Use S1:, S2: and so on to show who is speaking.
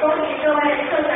S1: 恭喜各位获奖